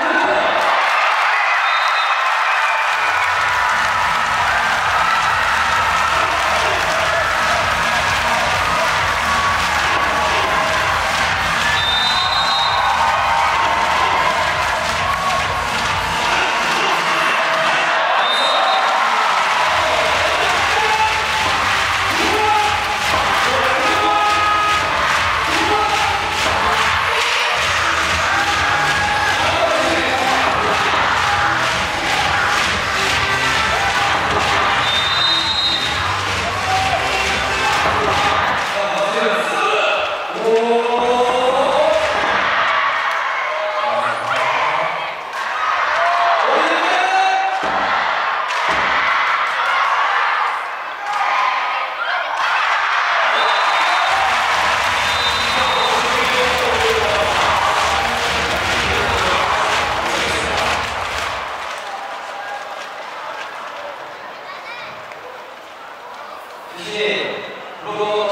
Yeah. 이제 그리고